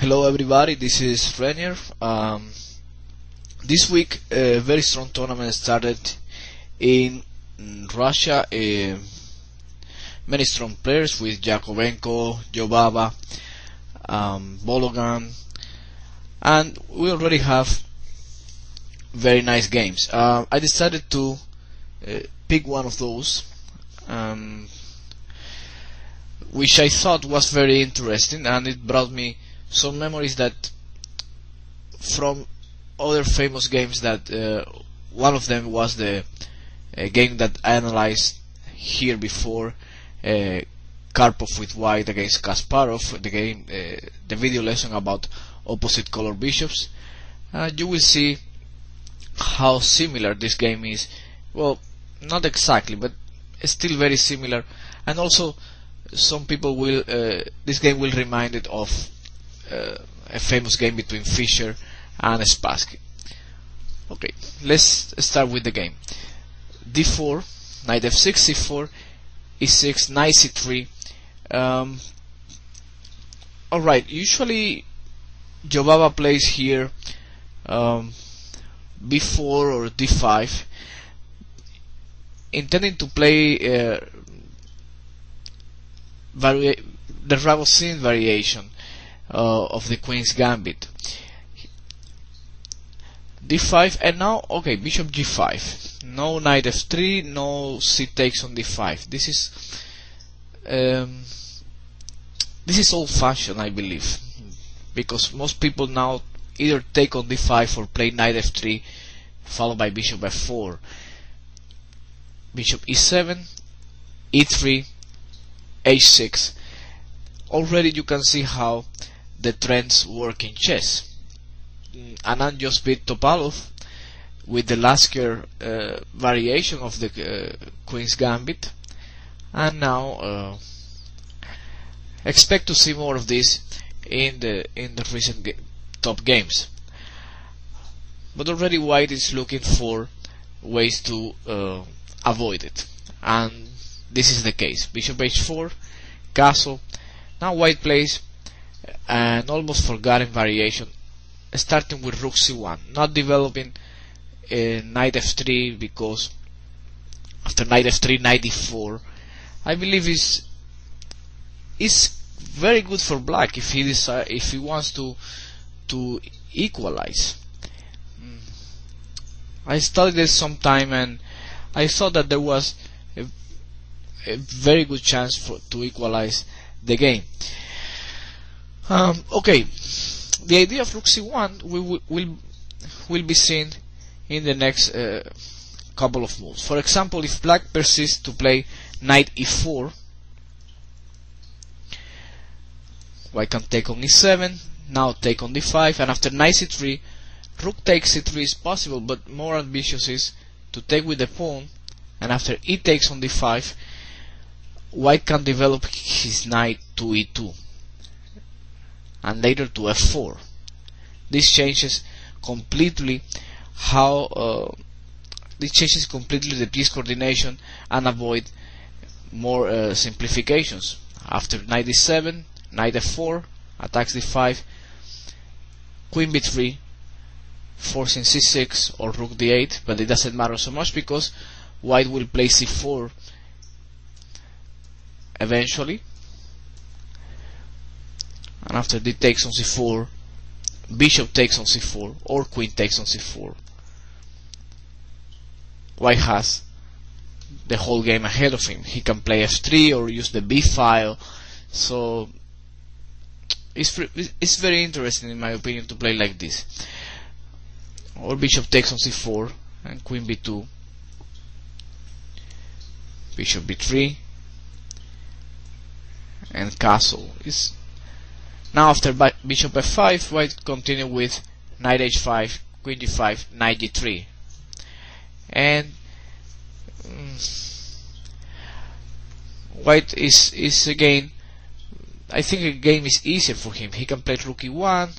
Hello everybody, this is Renier. Um, this week a very strong tournament started in Russia. Uh, many strong players with Yakovenko, Jobava, um, Bologan, and we already have very nice games. Uh, I decided to uh, pick one of those, um, which I thought was very interesting, and it brought me some memories that from other famous games that uh, one of them was the uh, game that I analyzed here before uh, Karpov with white against Kasparov the game uh, the video lesson about opposite color bishops. Uh, you will see how similar this game is. Well not exactly but still very similar. And also some people will uh, this game will remind it of a famous game between Fischer and Spassky. Okay, let's start with the game. d4, knight f6, c4, e6, knight c3. Um, Alright, usually Jobava plays here um, b4 or d5 intending to play uh, the Ragozin variation uh, of the queen's gambit. d5 and now okay bishop g5 no knight f3 no c takes on d5 this is um, this is old fashioned I believe because most people now either take on d5 or play knight f3 followed by bishop f4 bishop e7 e3 h6 already you can see how the trends work in chess. Mm, Anand just beat Topalov with the Lasker uh, variation of the uh, Queen's Gambit, and now uh, expect to see more of this in the in the recent ga top games. But already White is looking for ways to uh, avoid it, and this is the case. Bishop h4, castle. Now White plays an almost forgotten variation starting with rook c1 not developing uh, knight f3 because after knight f3 knight d4 I believe is is very good for black if he decide, if he wants to to equalize mm. I studied this some time and I saw that there was a, a very good chance for to equalize the game um, okay, the idea of rook c1 will, will, will be seen in the next uh, couple of moves. For example, if black persists to play knight e4, white can take on e7, now take on d5, and after knight c3, rook takes c3 is possible, but more ambitious is to take with the pawn, and after e takes on d5, white can develop his knight to e2 and later to f4. This changes completely how uh, this changes completely the piece coordination and avoid more uh, simplifications. After knight d7, knight f4, attacks d5, queen b3, forcing c6 or rook d8, but it doesn't matter so much because white will play c4 eventually and after d takes on c4 bishop takes on c4 or queen takes on c4 white has the whole game ahead of him? He can play f3 or use the b file. So it's, it's very interesting in my opinion to play like this. Or bishop takes on c4 and queen b2 bishop b3 and castle. Is now after bishop f5, white continue with knight h5, queen d5, knight d3. And um, white is is again I think the game is easier for him. He can play rook e1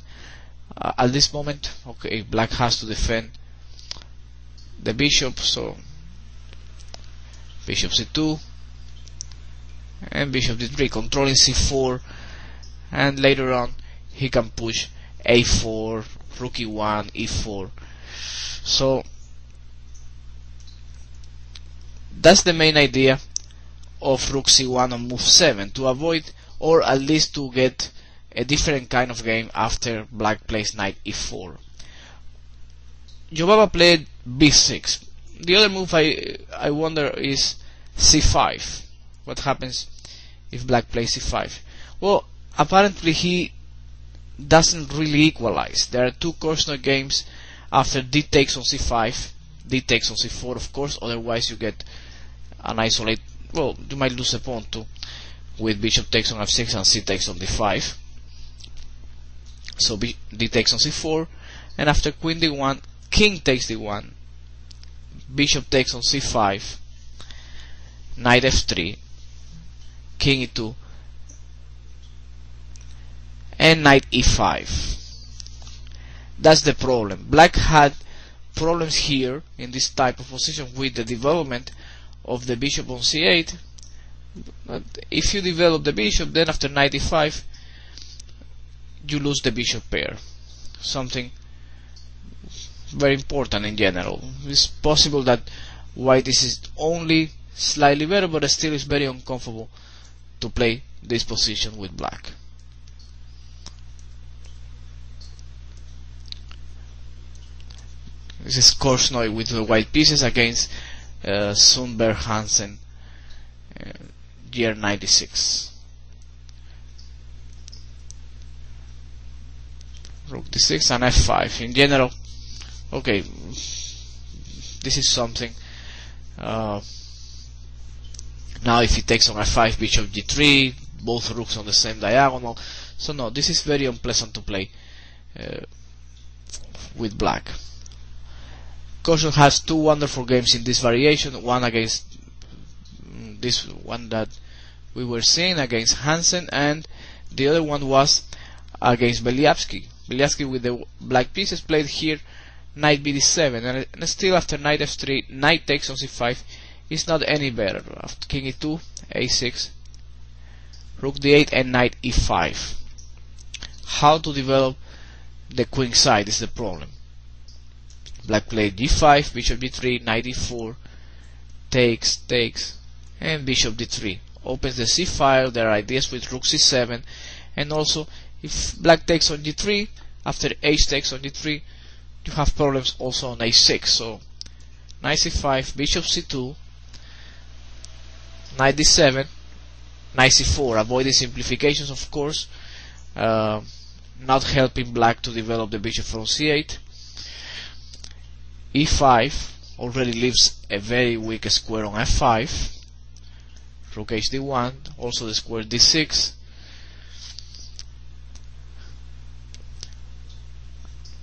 uh, at this moment. Okay, black has to defend the bishop, so bishop c2 and bishop d3 controlling c4 and later on he can push a4 rook e1 e4 so that's the main idea of rook c1 on move 7 to avoid or at least to get a different kind of game after black plays knight e4 Jobava played b6 the other move I I wonder is c5 what happens if black plays c5 well apparently he doesn't really equalize. There are two Korchnoi games. After d takes on c5 d takes on c4 of course. Otherwise you get an isolate well you might lose a pawn too. With bishop takes on f6 and c takes on d5 so b, d takes on c4 and after queen d1 king takes d1 bishop takes on c5 knight f3 king e2 and knight e5 that's the problem. Black had problems here in this type of position with the development of the bishop on c8 but if you develop the bishop then after knight e5 you lose the bishop pair. Something very important in general. It's possible that white is only slightly better but still it's very uncomfortable to play this position with black this is Korchnoi with the white pieces against uh, Sune Berg Hansen uh, year 96 rook d6 and f5 in general okay this is something uh, now if he takes on f5 bishop g3 both rooks on the same diagonal. So no this is very unpleasant to play uh, with black Korchnoi has two wonderful games in this variation. One against mm, this one that we were seeing against Hansen and the other one was against Beliavsky. Beliavsky with the black pieces played here knight bd7 and still after knight f3 knight takes on c5 is not any better. After king e2 a6 rook d8 and knight e5 how to develop the queen side is the problem black played g5 bishop d3 knight e4 takes takes and bishop d3 opens the c file there are ideas with rook c7 and also if black takes on d3 after h takes on d3 you have problems also on a6 so knight c5 bishop c2 knight d7 knight c4 avoiding simplifications of course uh, not helping black to develop the bishop from c8 e5 already leaves a very weak square on f5 rook hd1 also the square d6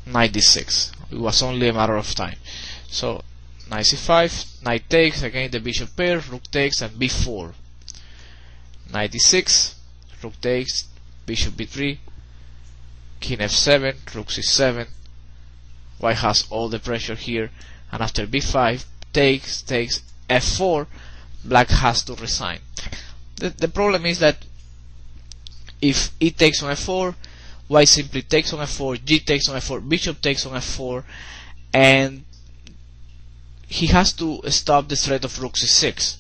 knight d6 it was only a matter of time. So knight c5 knight takes again the bishop pair rook takes and b4 knight d6 rook takes bishop b3 king f7 rook c7 white has all the pressure here? And after b5 takes takes f4 black has to resign. The, the problem is that if e takes on f4 white simply takes on f4 g takes on f4 bishop takes on f4 and he has to stop the threat of rook c6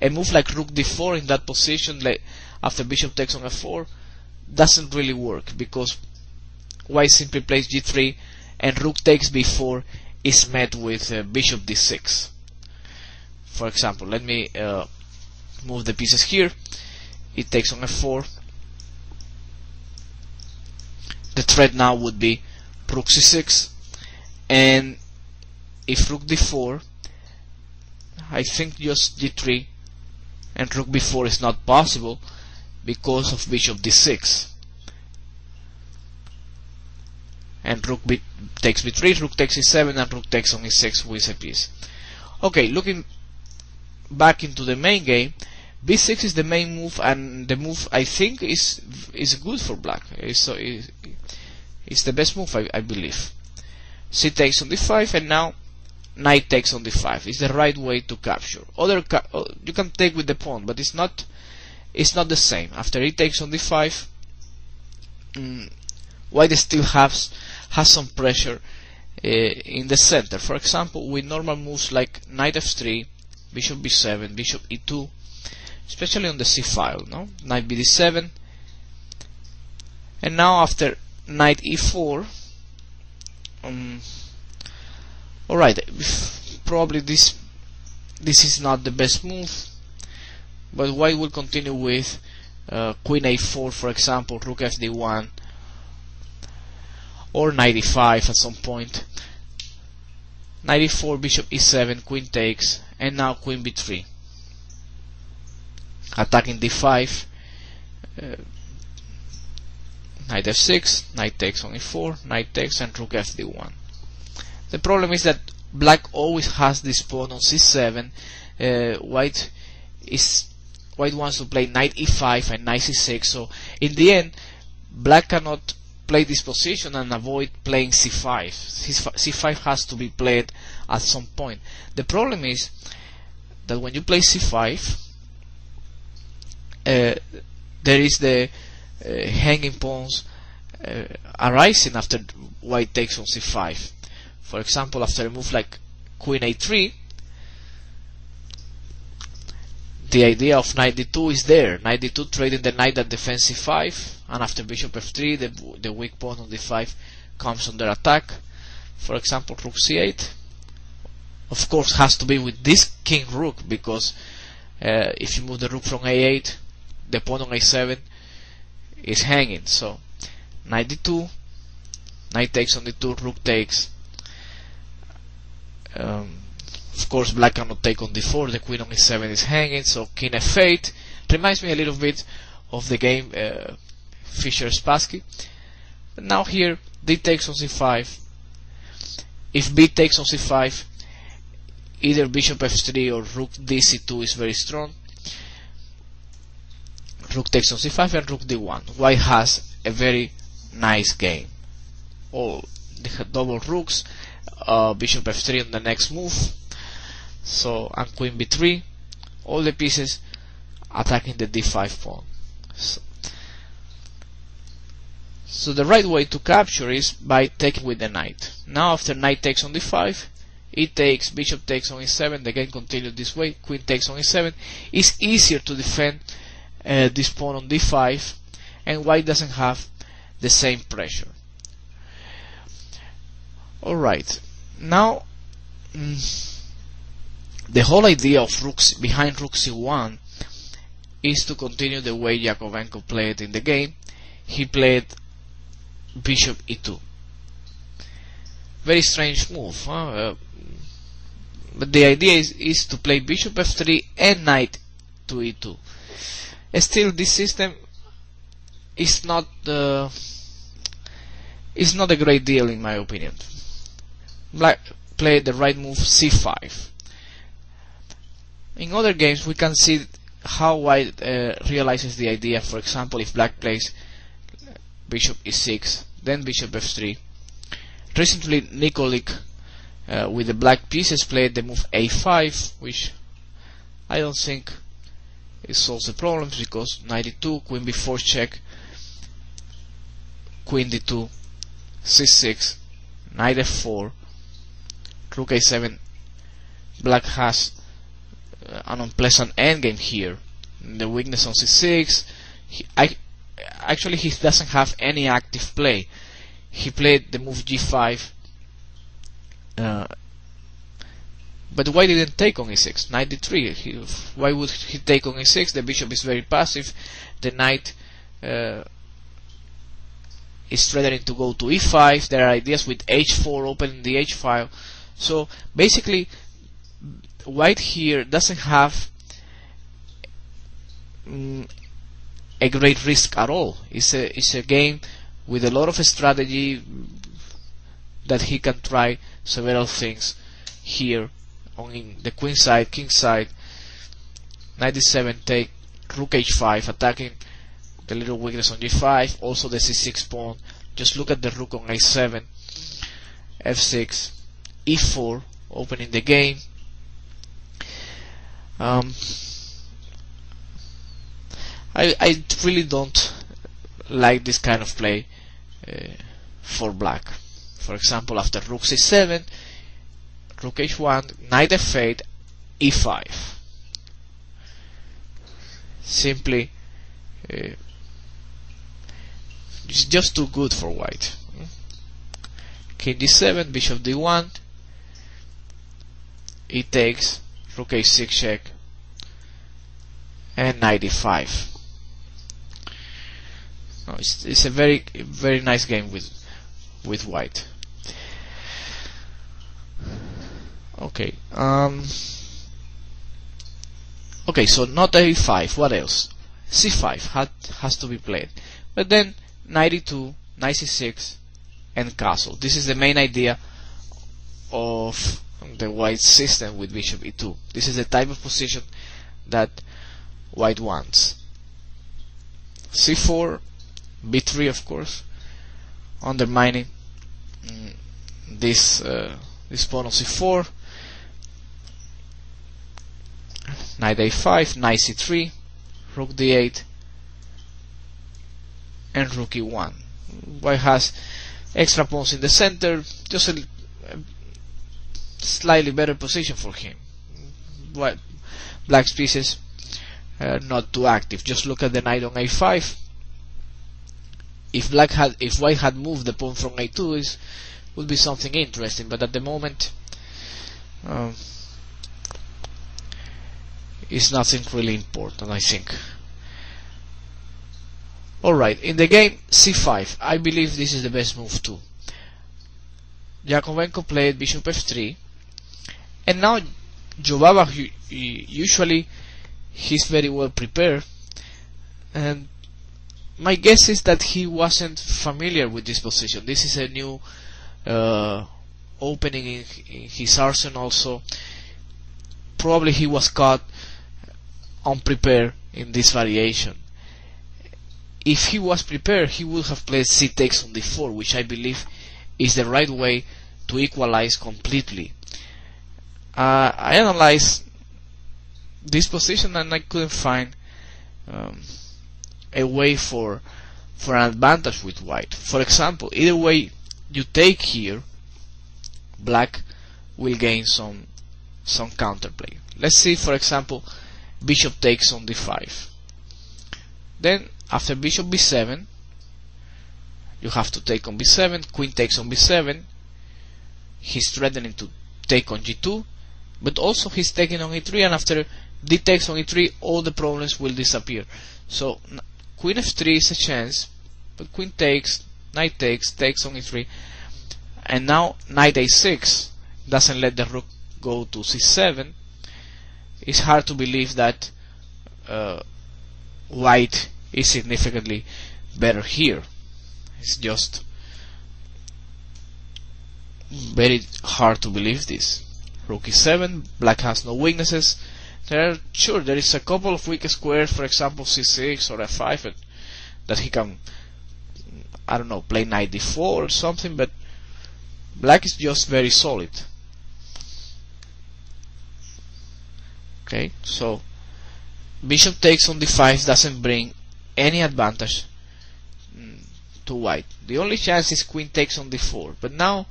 a move like rook d4 in that position like after bishop takes on f4 doesn't really work because white simply plays g3 and rook takes b4 is met with uh, bishop d6 for example let me uh, move the pieces here. It takes on f4 the threat now would be rook c6 and if rook d4 I think just d3 and rook b4 is not possible because of bishop d6 and rook b takes b3 rook takes e7 and rook takes on e6 with a piece okay looking back into the main game b6 is the main move and the move I think is is good for black. It's, it's the best move I, I believe. C takes on d5 and now knight takes on d5 It's the right way to capture. Other ca you can take with the pawn but it's not it's not the same. After e takes on d5 mm, white still has has some pressure uh, in the center. For example, with normal moves like knight f3, bishop b7, bishop e2, especially on the c file, no? Knight bd7, and now after knight e4, um, all right, probably this this is not the best move, but white will continue with uh, queen a4, for example, rook fd1, or knight e5 at some point. Knight e4, bishop e7, queen takes, and now queen b3. Attacking d5, uh, knight f6, knight takes on e4, knight takes, and rook fd1. The problem is that black always has this pawn on c7. Uh, white is white wants to play knight e5 and knight c6. So in the end, black cannot play this position and avoid playing c5. c5 has to be played at some point. The problem is that when you play c5, uh, there is the uh, hanging pawns uh, arising after white takes on c5. For example, after a move like queen a3, the idea of knight d2 is there. Knight d2 trading the knight at defense c5, and after bishop f3, the, the weak pawn on d5 comes under attack. For example, rook c8. Of course, has to be with this king rook because uh, if you move the rook from a8, the pawn on a7 is hanging. So, knight d2, knight takes on d2, rook takes, um, of course, black cannot take on d4, the queen on e7 is hanging, so king f8 reminds me a little bit of the game uh, Fischer Spassky. But now here, d takes on c5. If b takes on c5, either bishop f3 or rook dc2 is very strong. Rook takes on c5 and rook d1. White has a very nice game. All the double rooks uh, bishop f3 on the next move so and queen b3 all the pieces attacking the d5 pawn so, so the right way to capture is by taking with the knight. Now after knight takes on d5 it takes bishop takes on e7 the game continues this way queen takes on e7 it's easier to defend uh, this pawn on d5 and white doesn't have the same pressure. Alright now, mm, the whole idea of rooks behind rook c1 is to continue the way Yakovenko played in the game. He played bishop e2. Very strange move, huh? uh, but the idea is, is to play bishop f3 and knight to e2. Still, this system is not uh, is not a great deal in my opinion black played the right move c5. In other games we can see how white uh, realizes the idea. For example, if black plays bishop e6, then bishop f3. Recently, Nikolic uh, with the black pieces played the move a5, which I don't think it solves the problems because knight e2, queen b4 check, queen d2, c6, knight f4, rook a7 black has uh, an unpleasant endgame here the weakness on c6 he, I, actually he doesn't have any active play. He played the move g5 uh, but why didn't take on e6 knight d3 he, why would he take on e6 the bishop is very passive. The knight uh, is threatening to go to e5 there are ideas with h4 opening the h file. So basically, white here doesn't have mm, a great risk at all. It's a it's a game with a lot of strategy that he can try several things here on the queen side, king side. 97 take rook h5 attacking the little weakness on g5 also the c6 pawn just look at the rook on a7 f6 e4 opening the game um, I, I really don't like this kind of play uh, for black. For example, after rook c7, rook h1, knight f8, e5. Simply, uh, it's just too good for white. King d7, bishop d1, e takes, rook h6 check, and knight e5. No, it's, it's a very very nice game with with white. Okay. Um. Okay, so not a5. What else? c5 had, has to be played, but then 92, 96, and castle. This is the main idea of the white system with bishop e2. This is the type of position that white wants. c4 b3 of course undermining mm, this uh, this pawn on c4 knight a5 knight c3 rook d8 and rook e1 white has extra pawns in the center just a, a slightly better position for him. White black's pieces are not too active. Just look at the knight on a5 if black had if white had moved the pawn from a2 is would be something interesting but at the moment um, it's nothing really important I think. Alright in the game c5 I believe this is the best move too. Yakovenko played bishop f3 and now Jobava usually he's very well prepared and my guess is that he wasn't familiar with this position. This is a new uh, opening in, in, his arsenal, so probably he was caught unprepared in this variation. If he was prepared, he would have played c takes on d4, which I believe is the right way to equalize completely. Uh, I analyzed this position and I couldn't find um, a way for for an advantage with white. For example, either way you take here, black will gain some some counterplay. Let's see, for example, bishop takes on d5. Then, after bishop b7, you have to take on b7, queen takes on b7, he's threatening to take on g2, but also he's taking on e3, and after d takes on e3, all the problems will disappear. So queen f3 is a chance, but queen takes, knight takes, takes on e3, and now knight a6 doesn't let the rook go to c7. It's hard to believe that uh, white is significantly better here. It's just very hard to believe this. Rook e7, black has no weaknesses, there sure, there is a couple of weak squares, for example, c6 or f5, that he can, I don't know, play knight d4 or something, but black is just very solid. Okay, so bishop takes on d5 doesn't bring any advantage mm, to white. The only chance is queen takes on d4. But now,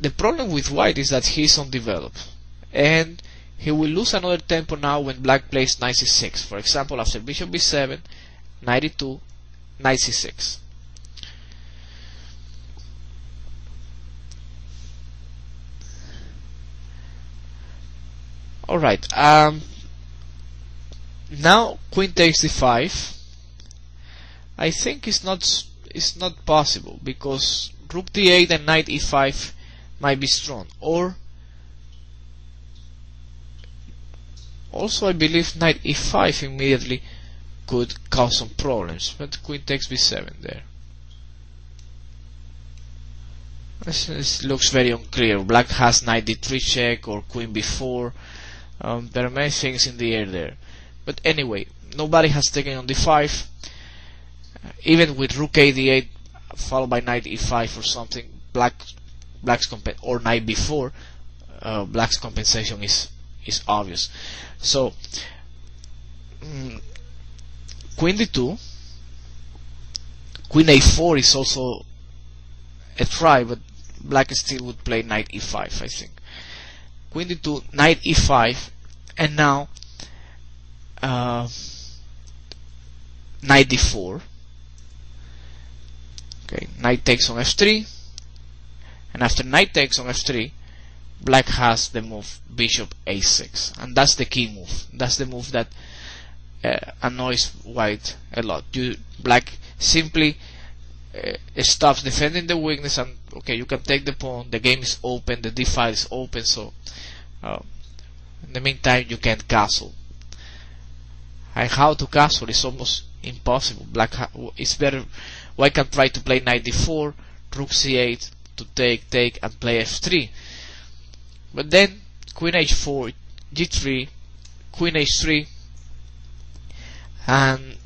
the problem with white is that he's undeveloped. And he will lose another tempo now when black plays knight c6. For example, after bishop b7, knight e2, knight c6. Alright, um, now queen takes d5. I think it's not it's not possible because rook d8 and knight e5 might be strong, or Also, I believe knight e5 immediately could cause some problems, but queen takes b7 there. This, this looks very unclear. Black has knight d3 check or queen b4. Um, there are many things in the air there. But anyway, nobody has taken on d5. even with rook a d8 followed by knight e5 or something, black black's or knight b4, uh, black's compensation is is obvious. So, queen d2, queen a4 is also a try but black still would play knight e5 I think queen d2 knight e5 and now uh, knight d4 okay knight takes on f3 and after knight takes on f3 black has the move bishop a6 and that's the key move. That's the move that uh, annoys white a lot. You black simply uh, stops defending the weakness and okay you can take the pawn. The game is open. The d is open. So uh, in the meantime you can castle. And how to castle is almost impossible. Black it's better white can try to play knight d4 rook c8 to take take and play f3 but then queen h4 g3 queen h3 and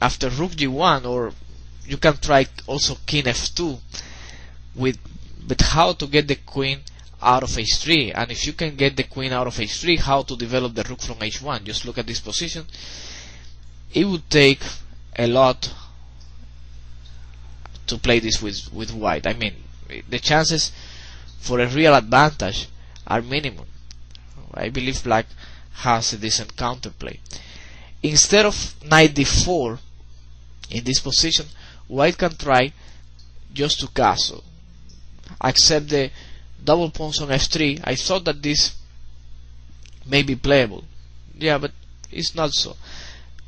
after rook g1 or you can try also king f2 with but how to get the queen out of h3 and if you can get the queen out of h3 how to develop the rook from h1 just look at this position. It would take a lot to play this with with white. I mean the chances for a real advantage are minimum. I believe black has a decent counterplay instead of knight d4 in this position white can try just to castle. Accept the double pawns on f3 I thought that this may be playable. Yeah but it's not so.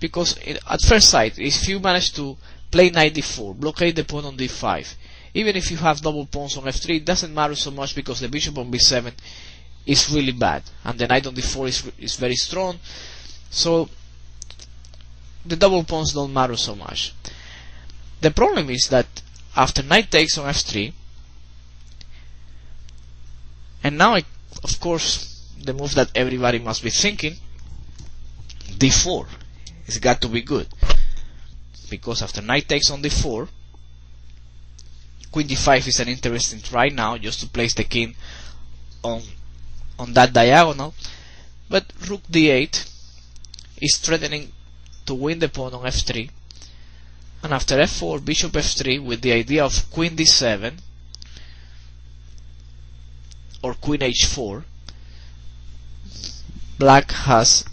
Because at first sight if you manage to play knight d4 blockade the pawn on d5 even if you have double pawns on f3 it doesn't matter so much because the bishop on b7 is really bad. And the knight on d4 is, is very strong. So the double pawns don't matter so much. The problem is that after knight takes on f3 and now of course the move that everybody must be thinking d4 it's got to be good. Because after knight takes on d4 queen d5 is an interesting try now just to place the king on on that diagonal. But rook d8 is threatening to win the pawn on f3 and after f4 bishop f3 with the idea of queen d7 or queen h4 black has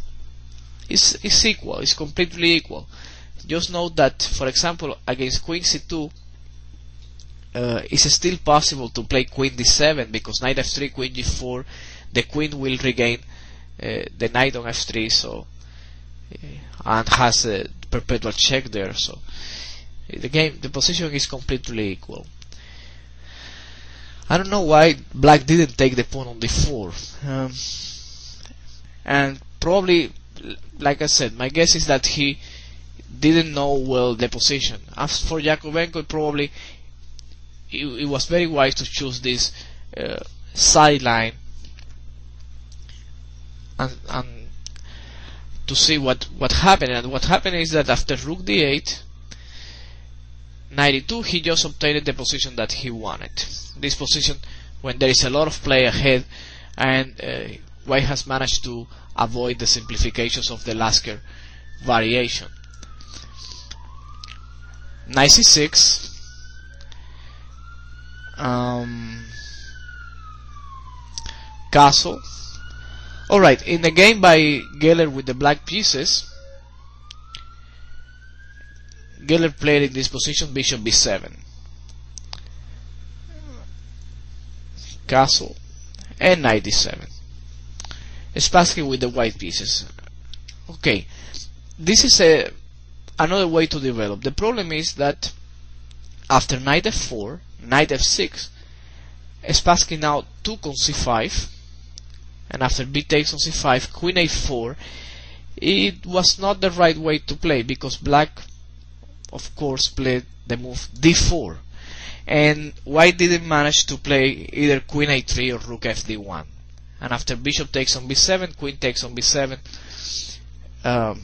is, is equal, is completely equal. Just note that for example against queen c2 uh, it's still possible to play queen d7 because knight f3 queen g4 the queen will regain uh, the knight on f3 so uh, and has a perpetual check there so the game the position is completely equal. I don't know why black didn't take the pawn on d4 um, and probably like I said my guess is that he didn't know well the position. As for Yakovenko probably it, it was very wise to choose this uh, sideline and, and to see what, what happened. And what happened is that after rook d8 92 he just obtained the position that he wanted. This position when there is a lot of play ahead and uh, White has managed to avoid the simplifications of the Lasker variation. Knight c6 um, castle. Alright in the game by Geller with the black pieces Geller played in this position bishop b7 castle and knight d7 Spassky with the white pieces. Okay this is a another way to develop. The problem is that after knight f4 knight f6 Spassky now took on c5 and after b takes on c5 queen a4 it was not the right way to play because black of course played the move d4 and white didn't manage to play either queen a3 or rook fd1 and after bishop takes on b7 queen takes on b7 um,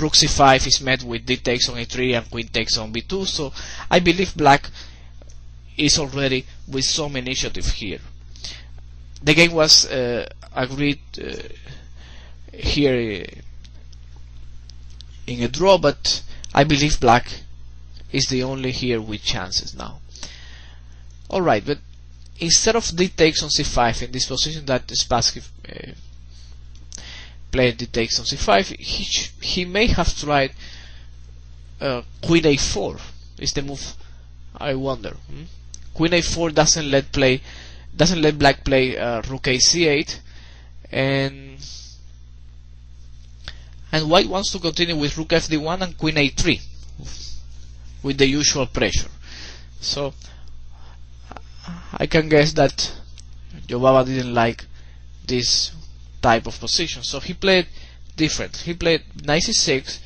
rook c5 is met with d takes on a3 and queen takes on b2 so I believe black is already with some initiative here the game was uh, agreed uh, here uh, in a draw but I believe black is the only here with chances now. Alright, but instead of d takes on c5 in this position that Spassky uh, played d takes on c5, he, he may have tried uh, queen a4 is the move I wonder. Hmm? Queen a4 doesn't let play doesn't let black play uh, rook a c8 and and white wants to continue with rook fd1 and queen a3 with the usual pressure. So I can guess that Jobava didn't like this type of position. So he played different. He played knight c6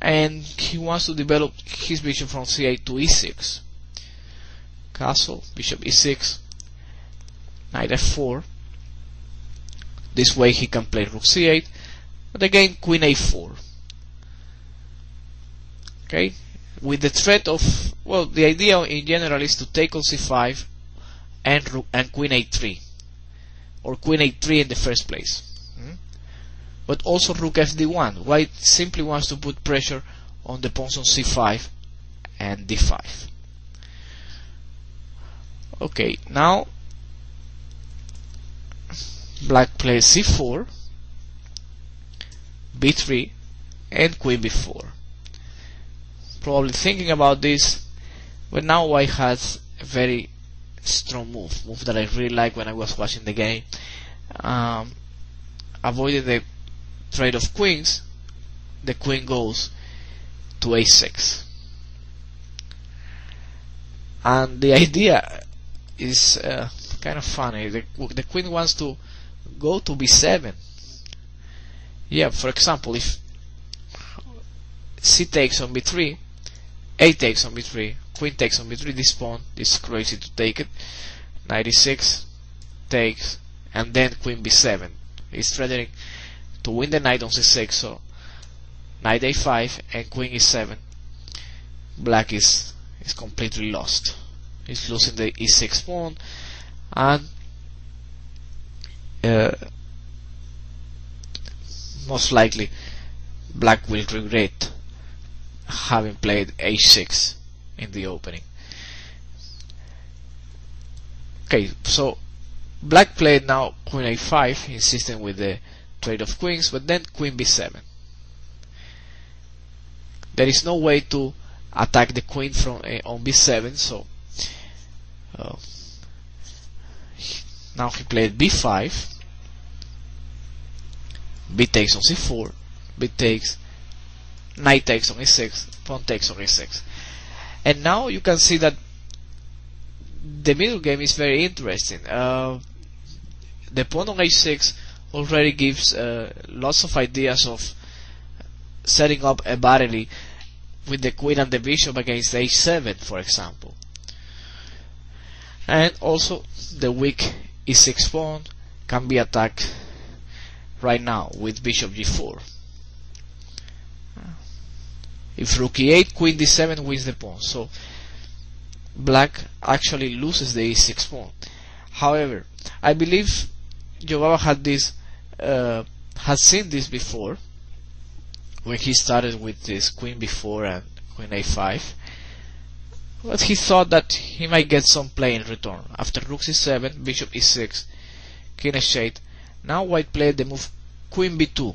and he wants to develop his bishop from c8 to e6 castle bishop e6 knight f4 this way he can play rook c8 but again queen a4 okay? With the threat of well the idea in general is to take on c5 and rook and queen a3 or queen a3 in the first place. Hmm? but also rook fd1 white simply wants to put pressure on the pawns on c5 and d5 okay now black plays c4 b3 and queen b4 probably thinking about this but now white has a very strong move move that I really like when I was watching the game. Um, avoiding the trade of queens the queen goes to a6 and the idea is uh, kind of funny. The, the queen wants to go to b7 yeah for example if c takes on b3 a takes on b3 queen takes on b3 this pawn is crazy to take it. 96 takes and then queen b7 he's threatening to win the knight on c6 so knight a5 and queen e7 black is is completely lost he's losing the e6 pawn and uh, most likely black will regret having played h6 in the opening. Okay so black played now queen a5 insisting with the trade of queens but then queen b7 there is no way to attack the queen from uh, on b7 so uh, now he played b5 b takes on c4, b takes, knight takes on e6, pawn takes on e6. And now you can see that the middle game is very interesting. Uh, the pawn on h6 already gives uh, lots of ideas of setting up a battery with the queen and the bishop against h7 for example and also the weak e6 pawn can be attacked right now with bishop g4. If rook e8, queen d7 wins the pawn. So black actually loses the e6 pawn. However, I believe Jobava had this uh, had seen this before when he started with this queen b4 and queen a5 but he thought that he might get some play in return after rook c7 bishop e6 king h8 now white played the move queen b2.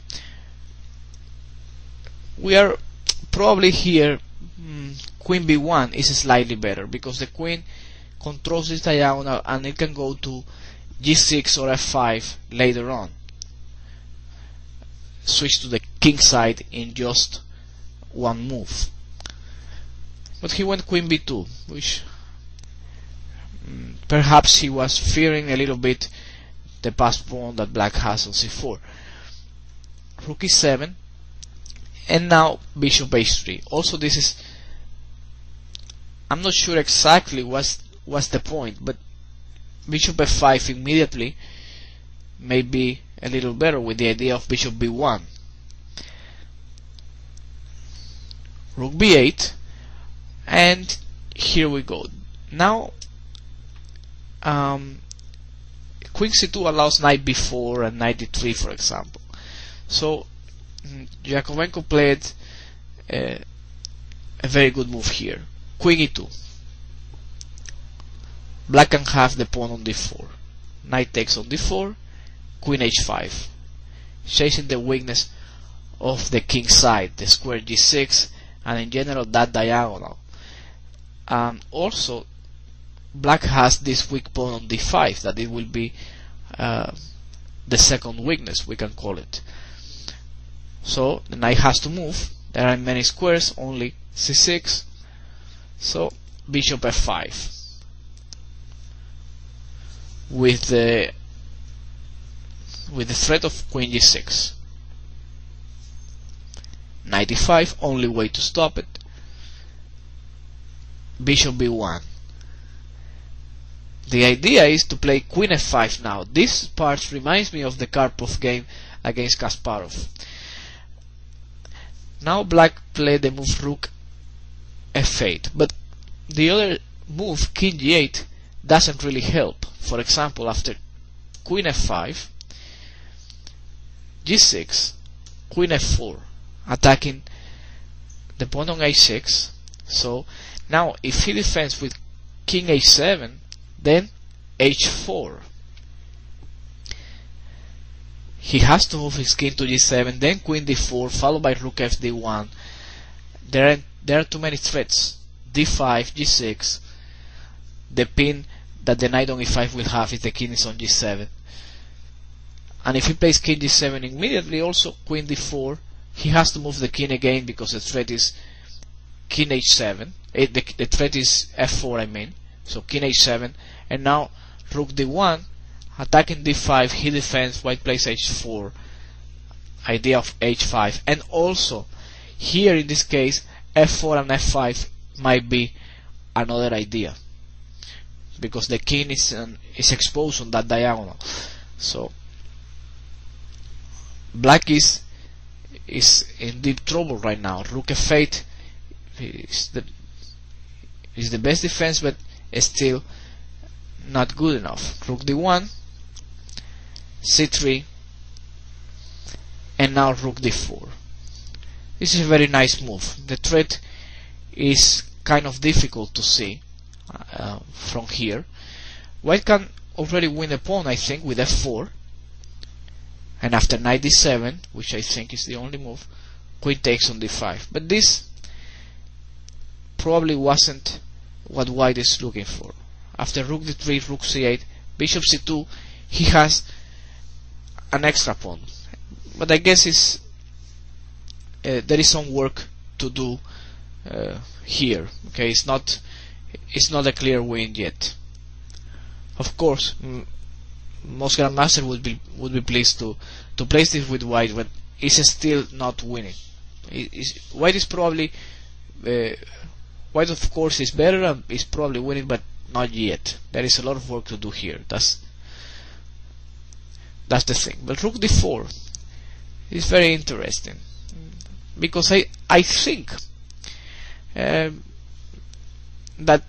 We are probably here mm, queen b1 is slightly better because the queen controls this diagonal and it can go to g6 or f5 later on. Switch to the king side in just one move. But he went queen b2, which mm, perhaps he was fearing a little bit the passed pawn that black has on c4. Rook e7 and now bishop h3 also this is I'm not sure exactly what's what's the point but bishop f5 immediately may be a little better with the idea of bishop b1 rook b8 and here we go. Now um, queen c2 allows knight b4 and knight d3 for example. So Yakovenko played uh, a very good move here. Queen e2 black can have the pawn on d4 knight takes on d4 queen h5 chasing the weakness of the king side the square g6 and in general that diagonal and also black has this weak pawn on d5 that it will be uh, the second weakness we can call it. So the knight has to move. There are many squares only c6 so bishop f5 with the with the threat of queen g6 knight e5 only way to stop it bishop b1 the idea is to play queen f5 now. This part reminds me of the Karpov game against Kasparov. Now black played the move rook f8 but the other move king g8 doesn't really help. For example after queen f5 g6 queen f4 attacking the pawn on a6 so now if he defends with king h7, then h4 he has to move his king to g7 then queen d4 followed by rook fd1 there are, there are too many threats. d5 g6 the pin that the knight on e5 will have if the king is on g7 and if he plays king d7 immediately also queen d4 he has to move the king again because the threat is king h7 it, the, the threat is f4 I mean. So king h7 and now rook d1 attacking d5 he defends white plays h4 idea of h5 and also here in this case f4 and f5 might be another idea. Because the king is um, is exposed on that diagonal. So black is is in deep trouble right now. Rook f8 is the the best defense but still not good enough. Rook d1 c3 and now rook d4 this is a very nice move. The threat is kind of difficult to see uh, from here. White can already win a pawn I think with f4 and after knight d7 which I think is the only move queen takes on d5 but this probably wasn't what white is looking for. After rook d3 rook c8 bishop c2 he has an extra pawn. But I guess it's uh, there is some work to do uh, here okay? It's not it's not a clear win yet. Of course most grandmaster would be would be pleased to to place this with white but it's still not winning. It, white is probably uh, white of course is better and is probably winning but not yet. There is a lot of work to do here. That's that's the thing. But rook d4 is very interesting. Because I I think um, that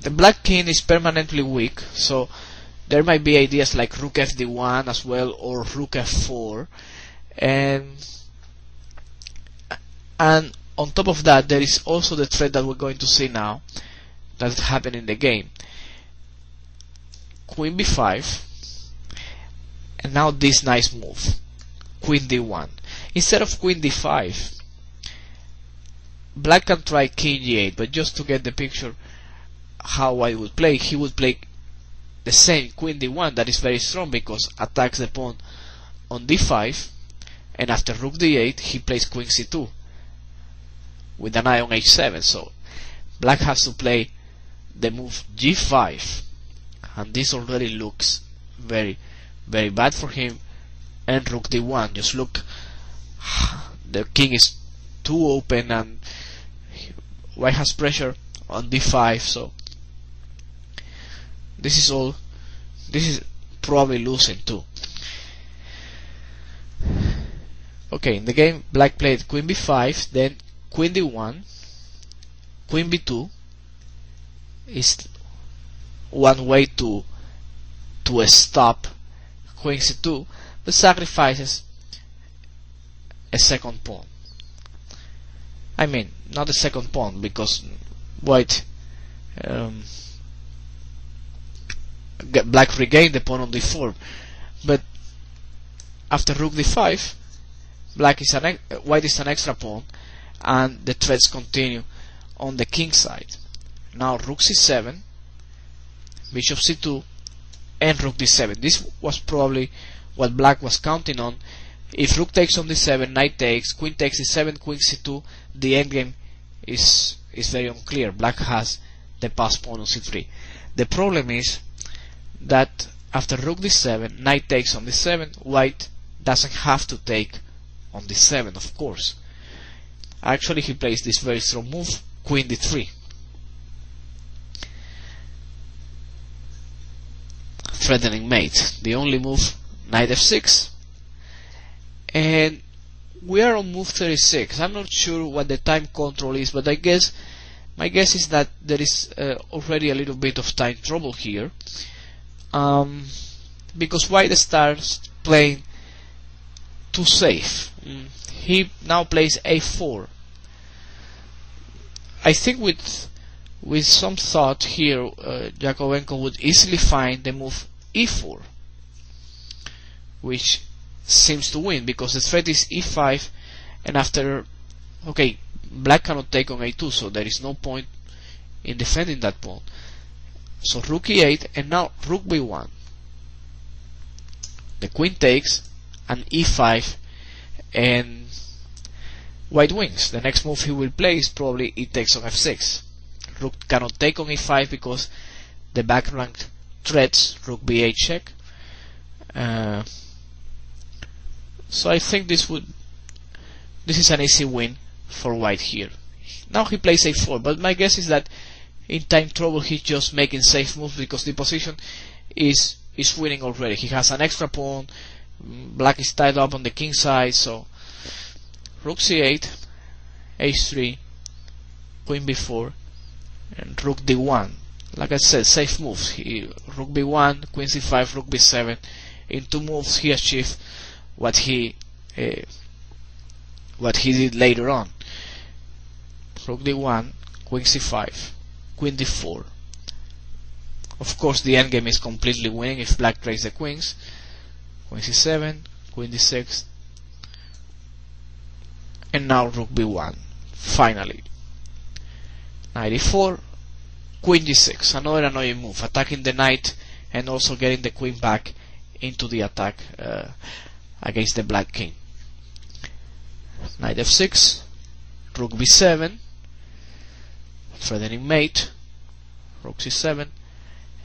the black king is permanently weak so there might be ideas like rook fd1 as well or rook f4 and and on top of that there is also the threat that we're going to see now that happened in the game. Queen b5 and now this nice move. Queen d1 instead of queen d5 black can try king g8 but just to get the picture how I would play he would play the same queen d1 that is very strong because attacks the pawn on d5 and after rook d8 he plays queen c2 with an eye on h7 so black has to play the move g5 and this already looks very very bad for him. And rook d1 just look. The king is too open and white has pressure on d5 so this is all this is probably losing too. Okay in the game black played queen b5 then queen d1 queen b2 is one way to to stop queen c2 but sacrifices a second pawn. I mean not a second pawn because white um, black regained the pawn on d4 but after rook d5 black is an white is an extra pawn and the threats continue on the king side. Now rook c7 bishop c2 and rook d7 this was probably what black was counting on. If rook takes on d7 knight takes queen takes e7 queen c2 the endgame is is very unclear. Black has the pass pawn on c3 the problem is that after rook d7 knight takes on d7 white doesn't have to take on d7 of course actually he plays this very strong move queen d3 threatening mate. The only move knight f6 and we are on move 36 I'm not sure what the time control is but I guess my guess is that there is uh, already a little bit of time trouble here. Um, because white starts playing too safe mm. he now plays a4 I think with with some thought here uh, Jakovenko would easily find the move e4 which seems to win because the threat is e5 and after okay black cannot take on a2 so there is no point in defending that pawn so rook e8 and now rook b1 the queen takes and e5 and white wins the next move he will play is probably e takes on f6 rook cannot take on e5 because the back rank threats rook b8 check uh, so I think this would this is an easy win for white here. Now he plays a4, but my guess is that in time trouble he's just making safe moves because the position is is winning already. He has an extra pawn, black is tied up on the king side, so rook c8, h3, queen b4, and rook d1. Like I said, safe moves. He, rook b1, queen c5, rook b7. In two moves he achieved what he uh, what he did later on. Rook d1, queen c5, queen d4. Of course, the endgame is completely winning if black trades the queens. Queen c7, queen d6, and now rook b1. Finally, knight e4, queen g6. Another annoying move, attacking the knight and also getting the queen back into the attack. Uh, against the black king. Knight f6, rook b7, threatening mate, rook c7,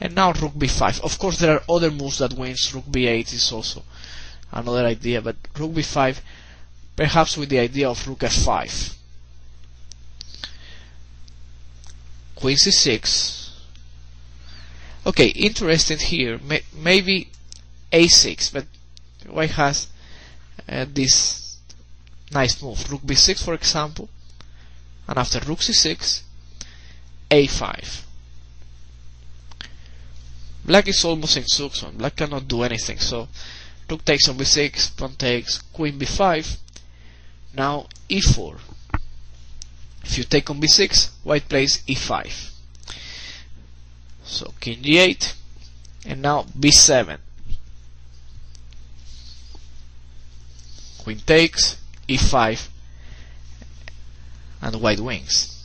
and now rook b5. Of course there are other moves that wins, rook b8 is also another idea, but rook b5 perhaps with the idea of rook f5. Queen c6. Okay, interesting here, may, maybe a6, but white has uh, this nice move rook b6 for example and after rook c6 a5 black is almost in succession black cannot do anything. So rook takes on b6 pawn takes queen b5 now e4 if you take on b6 white plays e5 so king g8 and now b7 queen takes, e5, and white wings.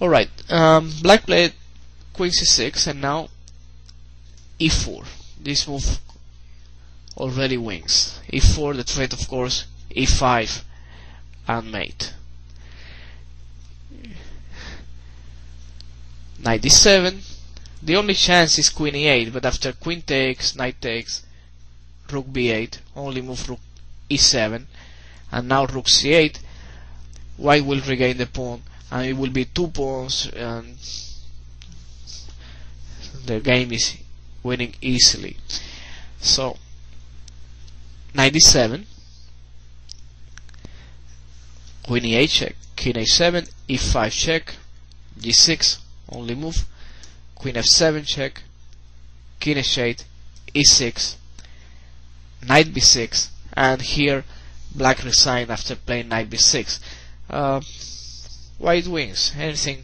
Alright, um, black played queen c6 and now e4. This move already wins. e4, the threat of course, e5 and mate. Knight d7 the only chance is queen e8, but after queen takes, knight takes, rook b8, only move rook e7, and now rook c8, white will regain the pawn, and it will be two pawns, and the game is winning easily. So, 97 queen e8 check, king a7, e5 check, g6, only move, queen f7 check, king h8, e6, knight b6, and here black resigned after playing knight b6. Uh, white wins. Anything,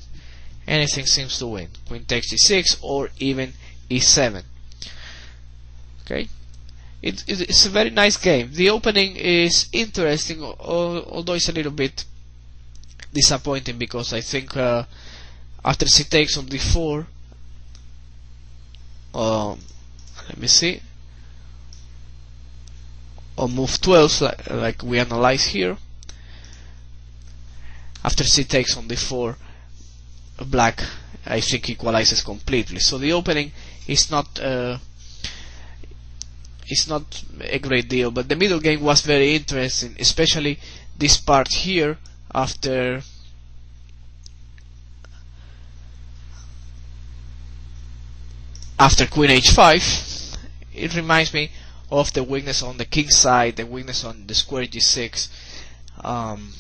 anything seems to win. Queen takes e6 or even e7. Okay, it, it, it's a very nice game. The opening is interesting, although it's a little bit disappointing because I think uh, after c takes on d4, um, let me see, on move 12, like, like we analyze here, after c takes on d4, black I think equalizes completely. So the opening is not uh, is not a great deal, but the middle game was very interesting, especially this part here after after queen h5 it reminds me of the weakness on the king side the weakness on the square g6 um,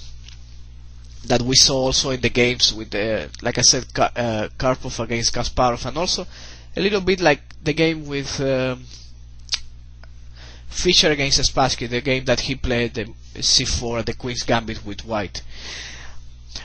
that we saw also in the games with the like I said Ka uh, Karpov against Kasparov and also a little bit like the game with um, Fischer against Spassky the game that he played the c4 the Queen's Gambit with White